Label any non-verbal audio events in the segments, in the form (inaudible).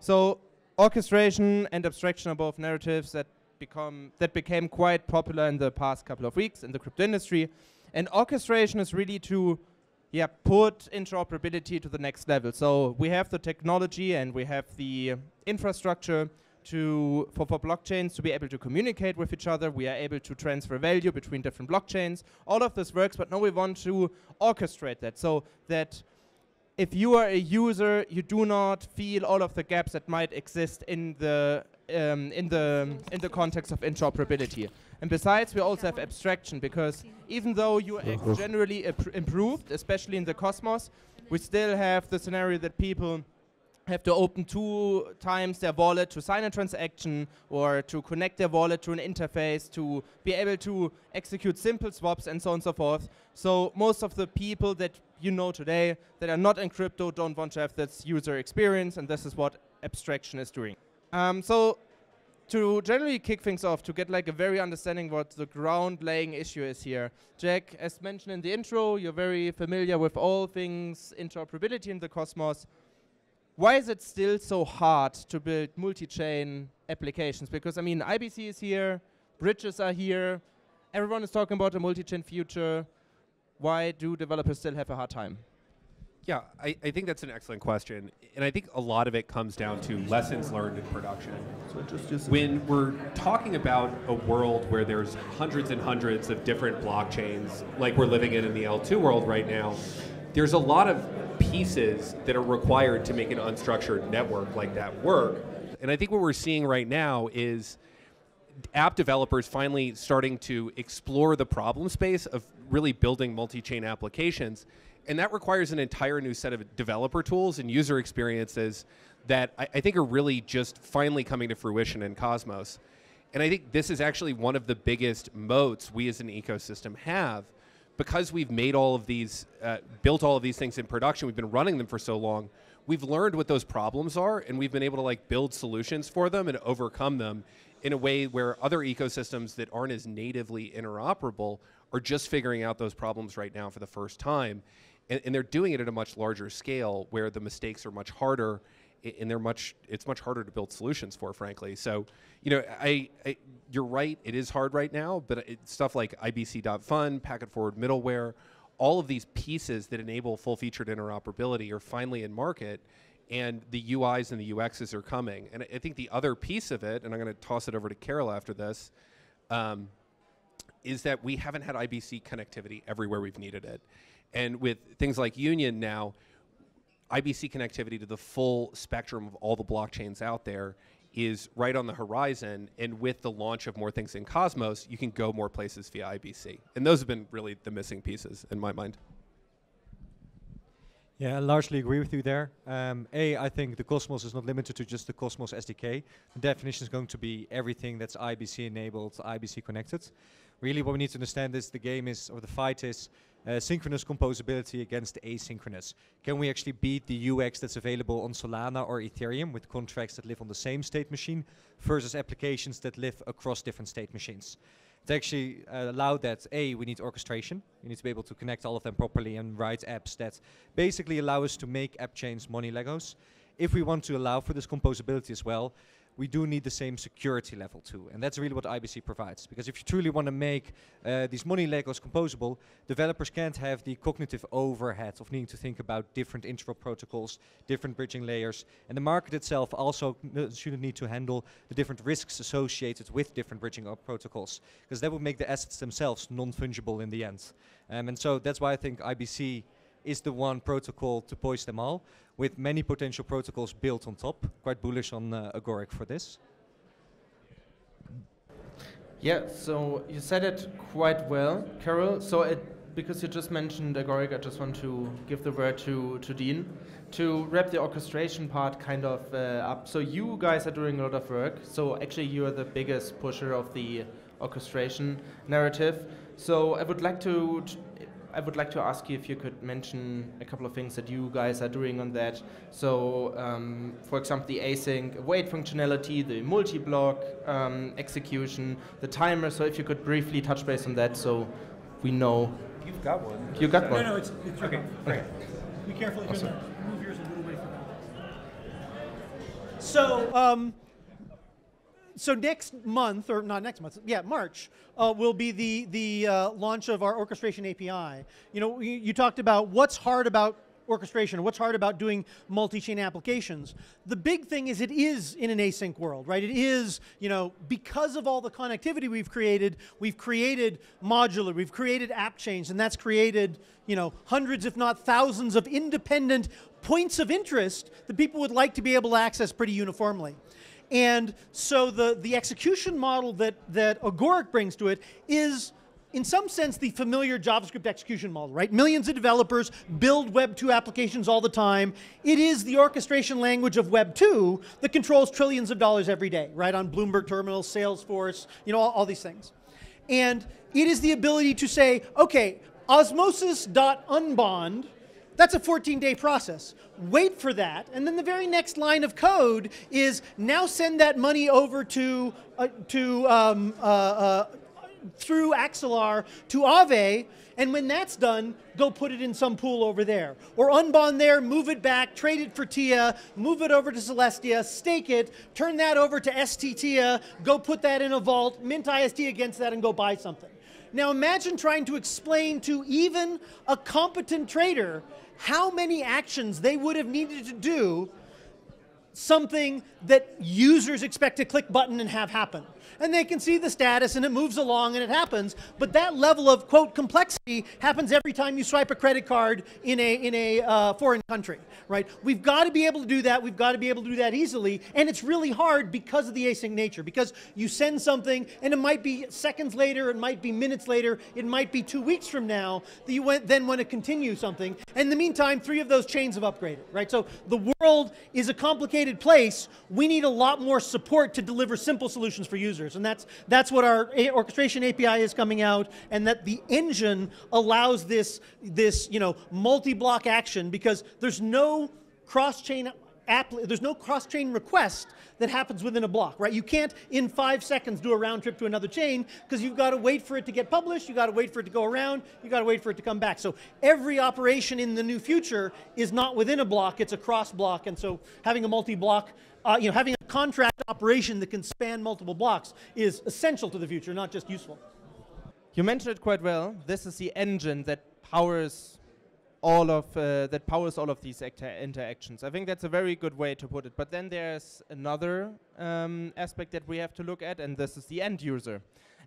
So orchestration and abstraction are both narratives that become that became quite popular in the past couple of weeks in the crypto industry. And orchestration is really to yeah, put interoperability to the next level. So we have the technology and we have the infrastructure to for, for blockchains to be able to communicate with each other. We are able to transfer value between different blockchains. All of this works, but now we want to orchestrate that so that if you are a user, you do not feel all of the gaps that might exist in the um, in the in the context of interoperability. And besides, we also have abstraction because even though you are generally improved, especially in the Cosmos, we still have the scenario that people have to open two times their wallet to sign a transaction or to connect their wallet to an interface to be able to execute simple swaps and so on and so forth. So most of the people that you know today that are not in crypto don't want to have this user experience and this is what abstraction is doing. Um, so to generally kick things off, to get like a very understanding what the ground laying issue is here. Jack, as mentioned in the intro, you're very familiar with all things interoperability in the Cosmos why is it still so hard to build multi-chain applications? Because I mean, IBC is here, bridges are here, everyone is talking about a multi-chain future. Why do developers still have a hard time? Yeah, I, I, think that's an excellent question. And I think a lot of it comes down to lessons learned in production. So just, just when we're talking about a world where there's hundreds and hundreds of different blockchains, like we're living in in the L2 world right now, there's a lot of pieces that are required to make an unstructured network like that work. And I think what we're seeing right now is app developers finally starting to explore the problem space of really building multi-chain applications and that requires an entire new set of developer tools and user experiences that I, I, think are really just finally coming to fruition in Cosmos. And I think this is actually one of the biggest moats we as an ecosystem have because we've made all of these, uh, built all of these things in production, we've been running them for so long, we've learned what those problems are and we've been able to like build solutions for them and overcome them in a way where other ecosystems that aren't as natively interoperable are just figuring out those problems right now for the first time. And, and they're doing it at a much larger scale where the mistakes are much harder and they're much it's much harder to build solutions for frankly. So you know i, I you're right it is hard right now but it, stuff like ibc.fun packet forward middleware all of these pieces that enable full featured interoperability are finally in market and the uis and the uxs are coming. And i think the other piece of it and i'm going to toss it over to Karel after this um, is that we haven't had ibc connectivity everywhere we've needed it. And with things like union now IBC connectivity to the full spectrum of all the blockchains out there is right on the horizon. And with the launch of more things in Cosmos, you can go more places via IBC. And those have been really the missing pieces in my mind. Yeah, I largely agree with you there. Um, a, I think the Cosmos is not limited to just the Cosmos SDK. The definition is going to be everything that's IBC enabled, IBC connected. Really, what we need to understand is the game is, or the fight is, uh, synchronous composability against asynchronous. Can we actually beat the UX that's available on Solana or Ethereum with contracts that live on the same state machine versus applications that live across different state machines? To actually uh, allow that, A, we need orchestration. We need to be able to connect all of them properly and write apps that basically allow us to make app chains money Legos. If we want to allow for this composability as well, we do need the same security level too. And that's really what IBC provides. Because if you truly want to make uh, these money Legos composable, developers can't have the cognitive overhead of needing to think about different interop protocols, different bridging layers. And the market itself also shouldn't need to handle the different risks associated with different bridging protocols. Because that would make the assets themselves non-fungible in the end. Um, and so that's why I think IBC is the one protocol to poise them all, with many potential protocols built on top. Quite bullish on uh, Agoric for this. Yeah, so you said it quite well, Karel. So it, because you just mentioned Agoric, I just want to give the word to, to Dean to wrap the orchestration part kind of uh, up. So you guys are doing a lot of work. So actually you're the biggest pusher of the orchestration narrative. So I would like to I would like to ask you if you could mention a couple of things that you guys are doing on that. So, um, for example, the async await functionality, the multi-block um, execution, the timer. So, if you could briefly touch base on that, so we know. You've got one. You got No, one. no, it's, it's your Okay, Be careful, Awesome. move yours a little way from So, um, so next month, or not next month, yeah, March, uh, will be the the uh, launch of our orchestration API. You know, you, you talked about what's hard about orchestration, what's hard about doing multi-chain applications. The big thing is it is in an async world, right? It is, you know, because of all the connectivity we've created, we've created modular, we've created app chains, and that's created, you know, hundreds, if not thousands, of independent points of interest that people would like to be able to access pretty uniformly. And so the, the execution model that, that Agoric brings to it is, in some sense, the familiar JavaScript execution model, right? Millions of developers build Web 2 applications all the time. It is the orchestration language of Web 2 that controls trillions of dollars every day, right? On Bloomberg terminals, Salesforce, you know, all, all these things. And it is the ability to say, okay, osmosis.unbond, that's a 14 day process. Wait for that. And then the very next line of code is now send that money over to, uh, to um, uh, uh, through Axelar to Aave. And when that's done, go put it in some pool over there. Or unbond there, move it back, trade it for TIA, move it over to Celestia, stake it, turn that over to ST TIA, go put that in a vault, mint IST against that, and go buy something. Now imagine trying to explain to even a competent trader how many actions they would have needed to do something that users expect to click button and have happen. And they can see the status and it moves along and it happens, but that level of quote complexity happens every time you swipe a credit card in a, in a uh, foreign country, right? We've got to be able to do that, we've got to be able to do that easily, and it's really hard because of the async nature, because you send something and it might be seconds later, it might be minutes later, it might be two weeks from now that you went, then want to continue something. And in the meantime, three of those chains have upgraded, right? So the world is a complicated place. We need a lot more support to deliver simple solutions for users. And that's, that's what our orchestration API is coming out, and that the engine allows this, this you know, multi-block action because there's no cross-chain app, there's no cross-chain request that happens within a block, right? You can't in five seconds do a round trip to another chain because you've got to wait for it to get published, you've got to wait for it to go around, you've got to wait for it to come back. So every operation in the new future is not within a block, it's a cross block, and so having a multi-block, uh, you know, having a contract operation that can span multiple blocks is essential to the future, not just useful. You mentioned it quite well. This is the engine that powers all of uh, that powers all of these interactions. I think that's a very good way to put it. But then there's another um, aspect that we have to look at, and this is the end user.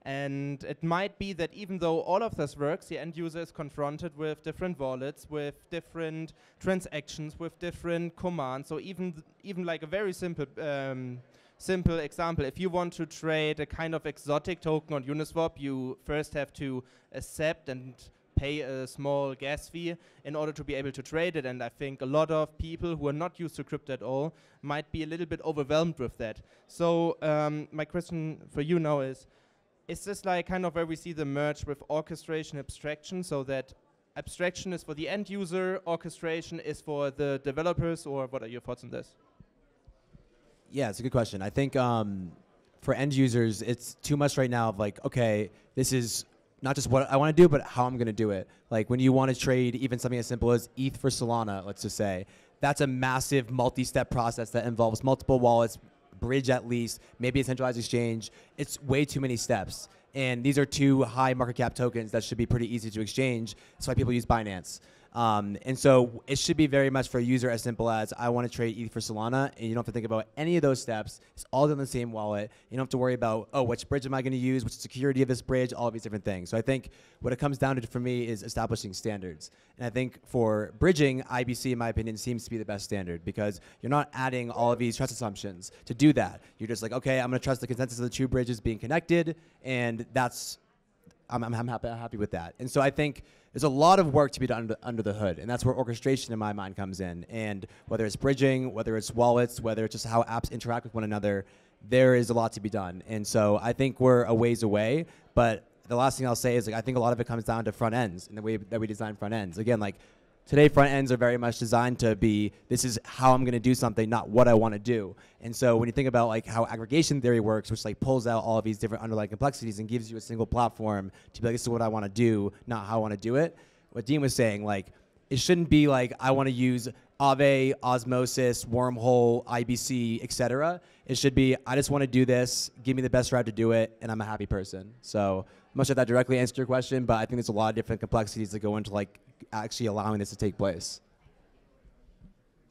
And it might be that even though all of this works, the end user is confronted with different wallets, with different transactions, with different commands. So even even like a very simple um, simple example, if you want to trade a kind of exotic token on Uniswap, you first have to accept and pay a small gas fee in order to be able to trade it. And I think a lot of people who are not used to crypto at all might be a little bit overwhelmed with that. So um, my question for you now is, is this like kind of where we see the merge with orchestration abstraction so that abstraction is for the end user, orchestration is for the developers, or what are your thoughts on this? Yeah, it's a good question. I think um, for end users, it's too much right now of like, okay, this is not just what I want to do, but how I'm going to do it. Like when you want to trade even something as simple as ETH for Solana, let's just say, that's a massive multi-step process that involves multiple wallets, bridge at least, maybe a centralized exchange. It's way too many steps. And these are two high market cap tokens that should be pretty easy to exchange. That's why people use Binance. Um, and so it should be very much for a user as simple as I want to trade ETH for Solana, and you don't have to think about any of those steps. It's all done in the same wallet. You don't have to worry about oh, which bridge am I going to use, which security of this bridge, all of these different things. So I think what it comes down to for me is establishing standards. And I think for bridging, IBC, in my opinion, seems to be the best standard because you're not adding all of these trust assumptions to do that. You're just like, okay, I'm going to trust the consensus of the two bridges being connected, and that's I'm, I'm, I'm happy, happy with that. And so I think there's a lot of work to be done under, under the hood, and that's where orchestration in my mind comes in. And whether it's bridging, whether it's wallets, whether it's just how apps interact with one another, there is a lot to be done. And so I think we're a ways away, but the last thing I'll say is like I think a lot of it comes down to front ends and the way that we design front ends. Again, like today front ends are very much designed to be this is how I'm going to do something, not what I want to do. And so when you think about like how aggregation theory works, which like pulls out all of these different underlying complexities and gives you a single platform to be like this is what I want to do, not how I want to do it. What Dean was saying, like it shouldn't be like I want to use Aave, Osmosis, Wormhole, IBC, etc. It should be I just want to do this, give me the best route to do it, and I'm a happy person. So sure if that directly answered your question, but I think there's a lot of different complexities that go into like actually allowing this to take place.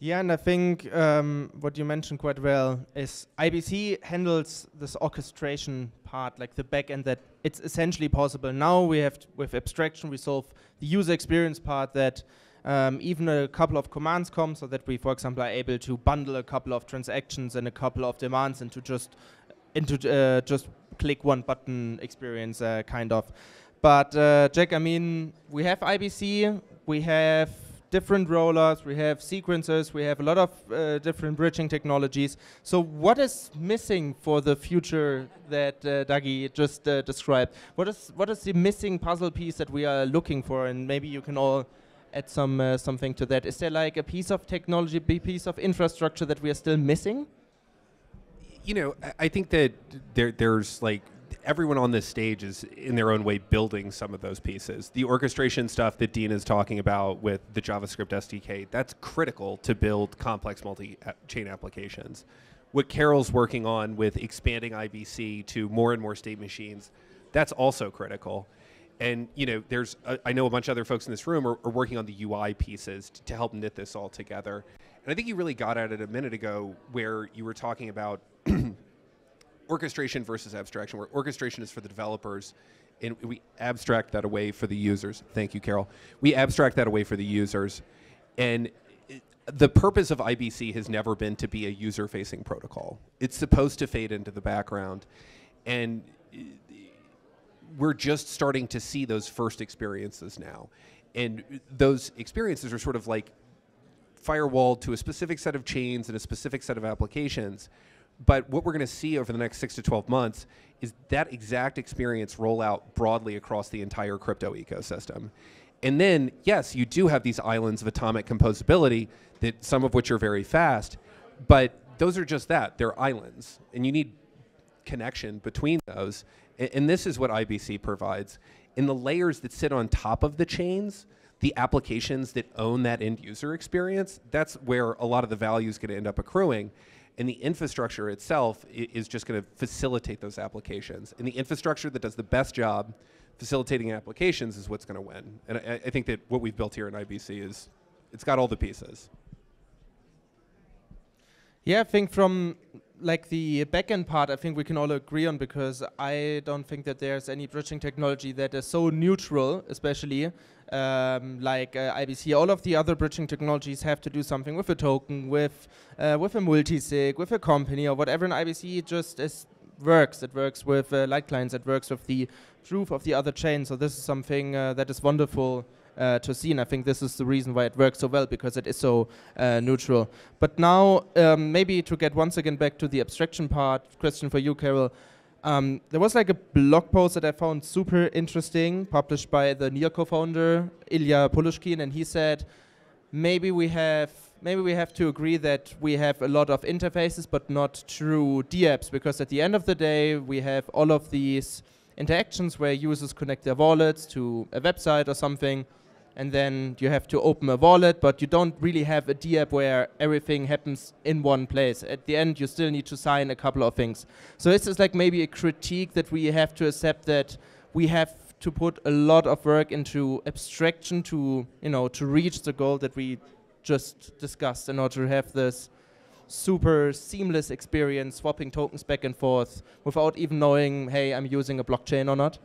Yeah, and I think um, what you mentioned quite well is IBC handles this orchestration part, like the backend that it's essentially possible. Now we have, with abstraction, we solve the user experience part that um, even a couple of commands come so that we, for example, are able to bundle a couple of transactions and a couple of demands into just into uh, just click one button experience, uh, kind of. But uh, Jack, I mean, we have IBC, we have different rollers, we have sequencers, we have a lot of uh, different bridging technologies. So what is missing for the future that uh, Dougie just uh, described? What is what is the missing puzzle piece that we are looking for? And maybe you can all add some uh, something to that. Is there like a piece of technology, piece of infrastructure that we are still missing? You know, I, I think that there there's like everyone on this stage is in their own way building some of those pieces. The orchestration stuff that Dean is talking about with the JavaScript SDK, that's critical to build complex multi-chain applications. What Karel's working on with expanding IBC to more and more state machines, that's also critical. And you know, there's a, I know a bunch of other folks in this room are, are working on the UI pieces to, to help knit this all together. And I think you really got at it a minute ago where you were talking about orchestration versus abstraction, where orchestration is for the developers and we abstract that away for the users. Thank you, Karel. We abstract that away for the users. And the purpose of IBC has never been to be a user facing protocol. It's supposed to fade into the background. And we're just starting to see those first experiences now. And those experiences are sort of like firewalled to a specific set of chains and a specific set of applications but what we're going to see over the next six to 12 months is that exact experience roll out broadly across the entire crypto ecosystem. And then, yes, you do have these islands of atomic composability that some of which are very fast, but those are just that. They're islands. And you need connection between those. And, and this is what IBC provides. In the layers that sit on top of the chains, the applications that own that end user experience, that's where a lot of the value is going to end up accruing and the infrastructure itself is just going to facilitate those applications. And the infrastructure that does the best job facilitating applications is what's going to win. And I, I, think that what we've built here in IBC is, it's got all the pieces. Yeah, I think from like the backend part, I think we can all agree on because I don't think that there's any bridging technology that is so neutral, especially um, like uh, IBC. All of the other bridging technologies have to do something with a token, with uh, with a multisig, with a company or whatever. And IBC just is works. It works with uh, light clients. It works with the proof of the other chain. So this is something uh, that is wonderful uh, to see. And I think this is the reason why it works so well because it is so uh, neutral. But now, um, maybe to get once again back to the abstraction part, question for you, Karel. Um, there was like a blog post that I found super interesting, published by the Near co-founder Illia Polosukhin, and he said, maybe we have maybe we have to agree that we have a lot of interfaces, but not true dApps, because at the end of the day, we have all of these interactions where users connect their wallets to a website or something, and then you have to open a wallet, but you don't really have a DApp where everything happens in one place. At the end, you still need to sign a couple of things. So this is like maybe a critique that we have to accept that we have to put a lot of work into abstraction to, you know, to reach the goal that we just discussed in order to have this super seamless experience swapping tokens back and forth without even knowing, hey, I'm using a blockchain or not?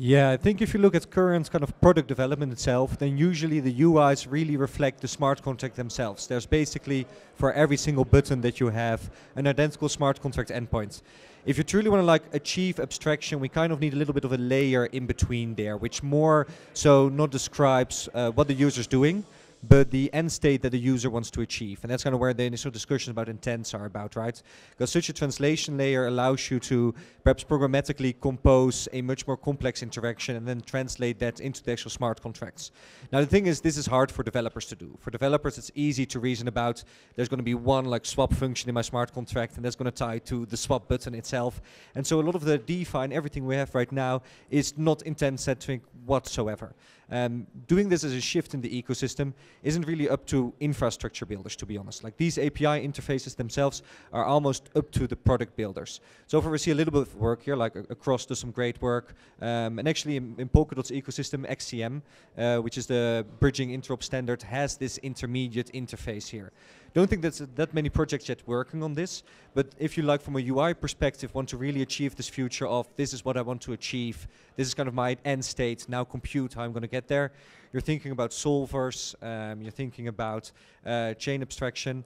Yeah, I think if you look at current kind of product development itself, then usually the UIs really reflect the smart contract themselves. There's basically, for every single button that you have, an identical smart contract endpoint. If you truly want to like achieve abstraction, we kind of need a little bit of a layer in between there, which more so not describes uh, what the user's doing, but the end state that the user wants to achieve. And that's kind of where the initial discussions about intents are about, right? Because such a translation layer allows you to perhaps programmatically compose a much more complex interaction and then translate that into the actual smart contracts. Now the thing is, this is hard for developers to do. For developers, it's easy to reason about there's going to be one like swap function in my smart contract and that's going to tie to the swap button itself. And so a lot of the DeFi and everything we have right now is not intent centric whatsoever. Um, doing this as a shift in the ecosystem isn't really up to infrastructure builders, to be honest. Like these API interfaces themselves are almost up to the product builders. So far we see a little bit of work here, like Across does some great work. Um, and actually in, in Polkadot's ecosystem, XCM, uh, which is the bridging interop standard, has this intermediate interface here. Don't think there's that many projects yet working on this, but if you like from a UI perspective want to really achieve this future of this is what I want to achieve, this is kind of my end state, now compute how I'm going to get there, you're thinking about solvers, um, you're thinking about uh, chain abstraction.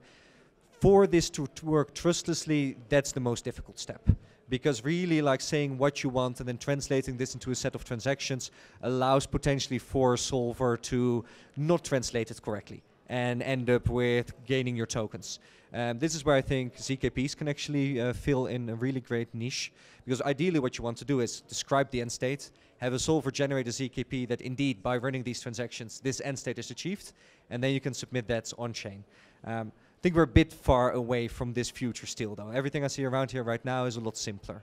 For this to, to work trustlessly, that's the most difficult step because really like saying what you want and then translating this into a set of transactions allows potentially for a solver to not translate it correctly and end up with gaining your tokens. Um, this is where I think ZKPs can actually uh, fill in a really great niche because ideally what you want to do is describe the end state, have a solver generate a ZKP that indeed by running these transactions this end state is achieved and then you can submit that on chain. Um, I think we're a bit far away from this future still though. Everything I see around here right now is a lot simpler.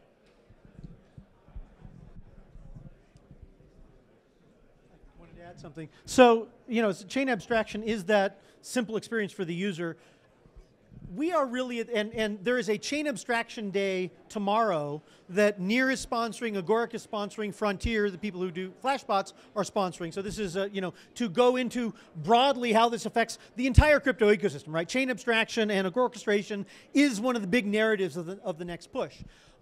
Add something. So, you know, chain abstraction is that simple experience for the user. We are really, and, and there is a chain abstraction day tomorrow that Near is sponsoring, Agoric is sponsoring, Frontier, the people who do Flashbots are sponsoring. So this is, uh, you know, to go into broadly how this affects the entire crypto ecosystem, right? Chain abstraction and orchestration is one of the big narratives of the, of the next push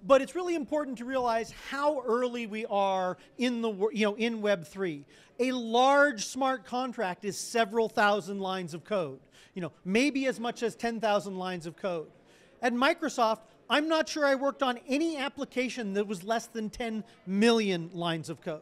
but it's really important to realize how early we are in the you know in web 3 a large smart contract is several thousand lines of code you know maybe as much as 10,000 lines of code. At microsoft i'm not sure i worked on any application that was less than 10 million lines of code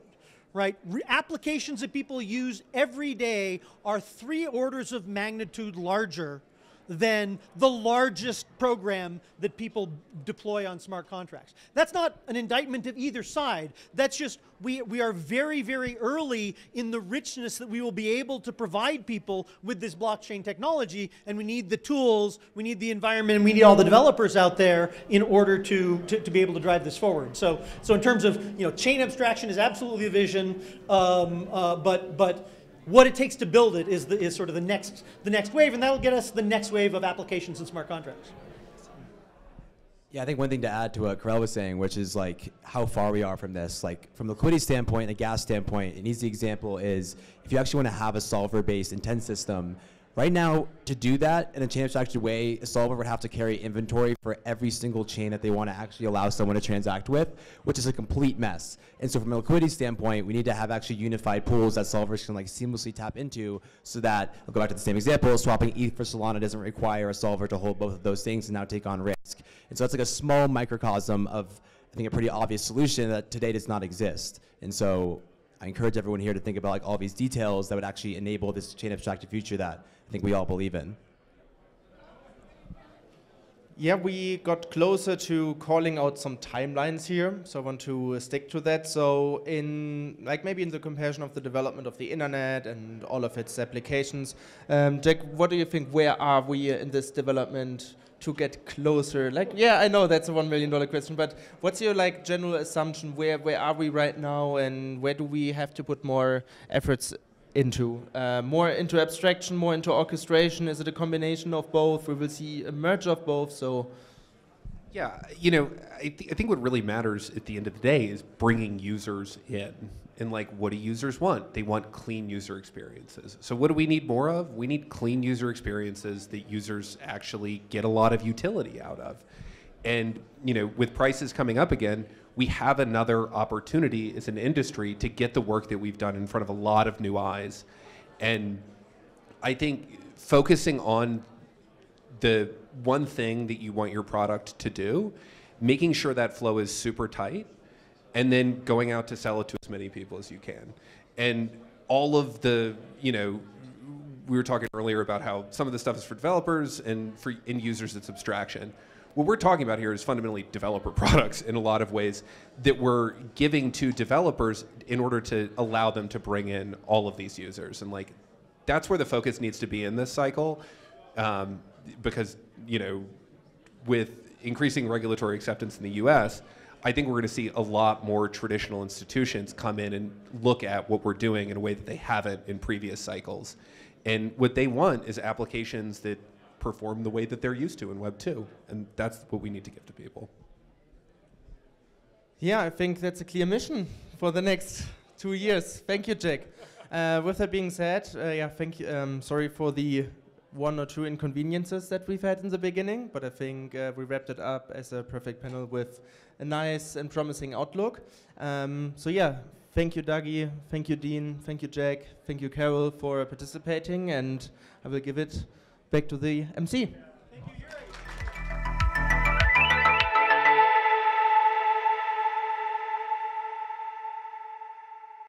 right? Re applications that people use every day are three orders of magnitude larger than the largest program that people deploy on smart contracts. That's not an indictment of either side. That's just we, we are very, very early in the richness that we will be able to provide people with this blockchain technology, and we need the tools, we need the environment, and we need all the developers out there in order to, to, to be able to drive this forward. So, so in terms of, you know, chain abstraction is absolutely a vision, um, uh, but, but what it takes to build it is, the, is sort of the next, the next wave, and that'll get us the next wave of applications and smart contracts. Yeah, I think one thing to add to what Karel was saying, which is like how far we are from this. Like from the liquidity standpoint, a gas standpoint, an easy example is if you actually want to have a solver-based intent system, Right now, to do that in a chain abstraction way, a solver would have to carry inventory for every single chain that they want to actually allow someone to transact with, which is a complete mess. And so from a liquidity standpoint, we need to have actually unified pools that solvers can like seamlessly tap into so that, I'll go back to the same example, swapping ETH for Solana doesn't require a solver to hold both of those things and now take on risk. And so it's like a small microcosm of, I think, a pretty obvious solution that today does not exist. And so I encourage everyone here to think about like all these details that would actually enable this chain abstracted future that I think we all believe in. Yeah, we got closer to calling out some timelines here, so I want to stick to that. So in, like maybe in the comparison of the development of the internet and all of its applications, um, Jack, what do you think, where are we in this development to get closer? Like, yeah, I know that's a one million dollar question, but what's your like general assumption? Where where are we right now, and where do we have to put more efforts into? Uh, more into abstraction, more into orchestration? Is it a combination of both? We will see a merge of both. So, yeah, you know, I, th I think what really matters at the end of the day is bringing users in. And like, what do users want? They want clean user experiences. So what do we need more of? We need clean user experiences that users actually get a lot of utility out of. And you know, with prices coming up again, we have another opportunity as an industry to get the work that we've done in front of a lot of new eyes. And I think focusing on the one thing that you want your product to do, making sure that flow is super tight, and then going out to sell it to as many people as you can. And all of the, you know, we were talking earlier about how some of the stuff is for developers and for end users it's abstraction. What we're talking about here is fundamentally developer (laughs) products in a lot of ways that we're giving to developers in order to allow them to bring in all of these users. And like, that's where the focus needs to be in this cycle, um, because you know, with increasing regulatory acceptance in the U.S., I think we're going to see a lot more traditional institutions come in and look at what we're doing in a way that they haven't in previous cycles. And what they want is applications that perform the way that they're used to in Web 2. And that's what we need to give to people. Yeah, I think that's a clear mission for the next two years. Thank you, Jack. Uh, with that being said, uh, yeah, thank you. Um, sorry for the one or two inconveniences that we've had in the beginning, but I think uh, we wrapped it up as a perfect panel with a nice and promising outlook. Um, so yeah, thank you, Dougie. Thank you, Dean. Thank you, Jack. Thank you, Karel, for participating, and I will give it back to the MC. You,